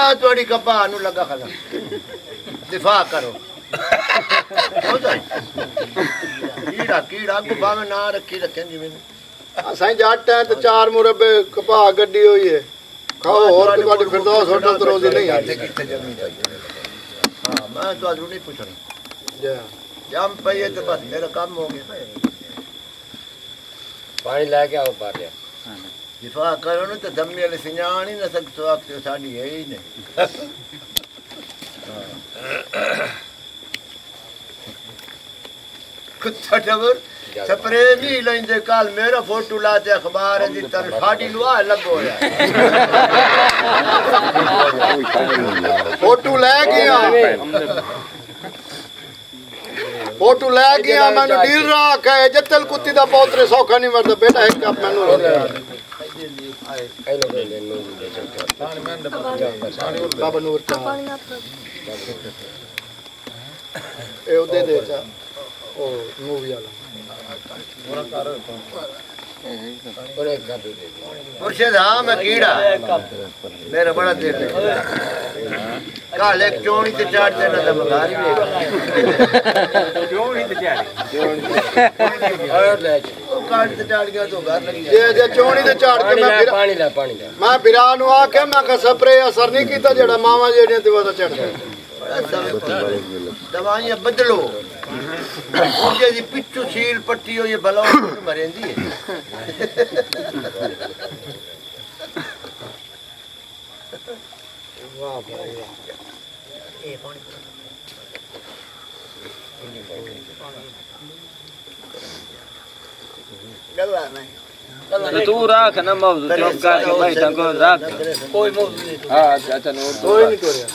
ਆ ਤੁਹਾਡੀ ਕਪਾਹ ਨੂੰ ਲੱਗਾ ਖਲਾ। ਦਿਫਾ ਕਰੋ। ਕੀੜਾ ਕੀੜਾ ਕੋ ਭਾਵੇਂ ਨਾ ਰੱਖੀ ਰੱਖen ਜਿਵੇਂ ਅਸਾਂ ਜੱਟ ਹੈ ਤੇ ਚਾਰ ਮੁਰੱਬੇ ਕਪਾਹ ਗੱਡੀ ਹੋਈ ਹੈ ਖਾਓ ਹੋਰ ਤੁਹਾਡੀ ਫਿਰਦੌਸ ਹੋਟਲ ਤੋਂ ਰੋਜ਼ੀ ਨਹੀਂ ਆਉਂਦੀ ਕਿੱਥੇ ਜੰਮੀ ਚਾਹੀਦੀ ਹਾਂ ਮੈਂ ਤੁਹਾਨੂੰ ਨਹੀਂ ਪੁੱਛਣਾ। ਜਾ। ਜੰਮ ਪਈਏ ਤੇ ਬਸ ਮੇਰਾ ਕੰਮ ਹੋ ਗਿਆ। ਪਾਣੀ ਲੈ ਕੇ ਆਓ ਪਾ ਲਿਆ ਦਿਫਾ ਕਰੋ ਨਾ ਤੇ ਦਮੀ ਵਾਲੇ ਸਿਆਣ ਹੀ ਨਾ ਸਕਤੋ ਆਪ ਸਾਡੀ ਹੈ ਹੀ ਨਹੀਂ। ਕੁੱਤਾ ਟਵਰ ਸਪਰੇ ਨਹੀਂ ਲੈਂਦੇ ਕੱਲ, ਮੇਰਾ ਫੋਟੋ ਲਾ ਤੇ ਅਖਬਾਰ ਦੀ ਤਰ ਸਾਡੀ ਲੁਆ ਲੱਗੋ ਹੋਇਆ ਫੋਟੋ ਲੈ ਗਿਆ ਫੋਟੋ ਲੈ ਗਿਆ ਮੈਨੂੰ ਡੀਲ ਰੱਖ ਹੈ ਜੱਤਲ ਕੁੱਤੀ ਦਾ ਪੌਤਰੇ ਸੌਖਾ ਨਹੀਂ ਮਰਦਾ ਬੇਟਾ ਇੱਕ ਕੱਪ ਮੈਨੂੰ ਬਾਬਾ ਨੂਰ ਚਾ ਇਹ ਉਹਦੇ ਦੇ ਚਾ ਉਹ ਮੂਵੀ ਵਾਲਾ। ਉਹਨੇ ਕਰ ਮੁਰਸ਼ਿਦ ਹਾਂ ਮੈਂ ਕੀੜਾ। ਮੇਰਾ ਬੜਾ ਦਿਲ ਹੈ। ਕਾਲ ਇੱਕ ਚੋਣੀ ਤੇ ਚਾੜ ਦੇਣਾ ਤਾਂ ਮਗਾਰ ਵੀ ਔਰ ਲੈ ਚੱਲ ਉਹ ਕਾਲ ਤੇ ਚਾੜ ਗਿਆ ਤਾਂ ਘਰ ਲੱਗੀ ਜੇ ਜੇ ਚੋਣੀ ਤੇ ਝਾੜ ਕੇ ਪਾਣੀ ਮੈਂ ਫਿਰ ਪਾਣੀ ਲੈ ਪਾਣੀ ਲੈ। ਮੈਂ ਬਿਰਾ ਨੂੰ ਆਖਿਆ ਮੈਂ ਕਿਹਾ ਸਪਰੇ ਅਸਰ ਨਹੀਂ ਕੀਤਾ ਜਿਹੜਾ ਮਾਵਾ ਜਿਹੜੀਆਂ ਤੇ ਵਾਦਾ ਚੜਦਾ ਦਵਾਈਆਂ ਬਦਲੋ ਉਹਦੇ ਦੀ ਪਿੱਛੂ ਸੀਲ ਪੱਟੀ ਹੋਈ ਬਲਾ ਮਰੇਂਦੀ ਹੈ ਵਾਹ ਭਾਈ ਗੱਲਾਂ ਨਹੀਂ ਤੂੰ ਰੱਖ ਨਾ ਮੌਜੂ ਚੁੱਪ ਕਰਕੇ ਭਾਈ ਤਾਂ ਕੋ ਰੱਖ ਕੋਈ ਮੌਜੂਦ ਨਹੀਂ ਹਾਂ ਚਾਚਾ ਨੂੰ ਕੋਈ ਨਹੀਂ ਤੋਰਿਆ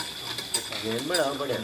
ਬੜਾ ਬੜਾ